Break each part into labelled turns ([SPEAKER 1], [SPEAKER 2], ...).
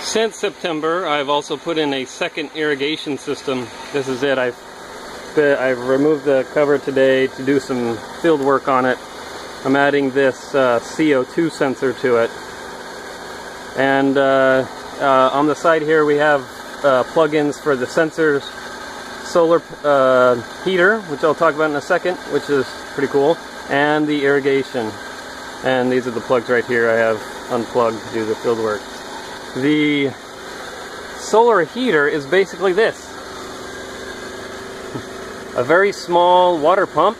[SPEAKER 1] Since September, I've also put in a second irrigation system. This is it. I've I've removed the cover today to do some field work on it. I'm adding this uh, CO2 sensor to it. And uh, uh, on the side here we have uh, plugins for the sensors, solar uh, heater, which I'll talk about in a second, which is pretty cool, and the irrigation. And these are the plugs right here I have unplugged to do the field work. The solar heater is basically this. A very small water pump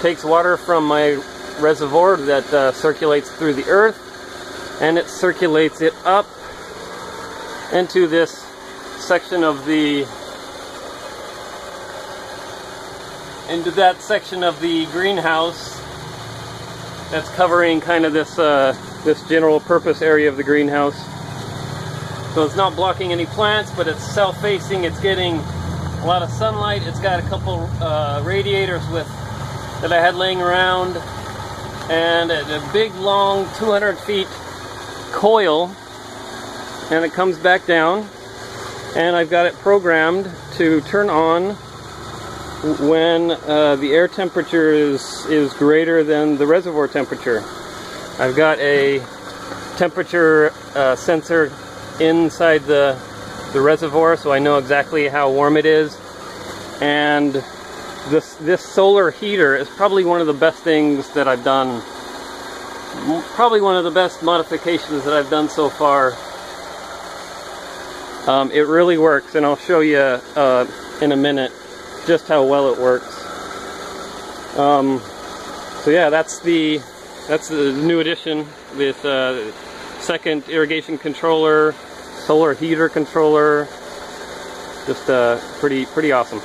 [SPEAKER 1] takes water from my reservoir that uh, circulates through the earth and it circulates it up into this section of the into that section of the greenhouse that's covering kind of this uh, this general purpose area of the greenhouse so it's not blocking any plants, but it's self-facing. It's getting a lot of sunlight. It's got a couple uh, radiators with that I had laying around, and a, a big, long, 200 feet coil, and it comes back down. And I've got it programmed to turn on when uh, the air temperature is is greater than the reservoir temperature. I've got a temperature uh, sensor inside the, the reservoir so I know exactly how warm it is. And this, this solar heater is probably one of the best things that I've done. Probably one of the best modifications that I've done so far. Um, it really works and I'll show you uh, in a minute just how well it works. Um, so yeah, that's the that's the new addition with uh, second irrigation controller, solar heater controller. Just uh, pretty, pretty awesome.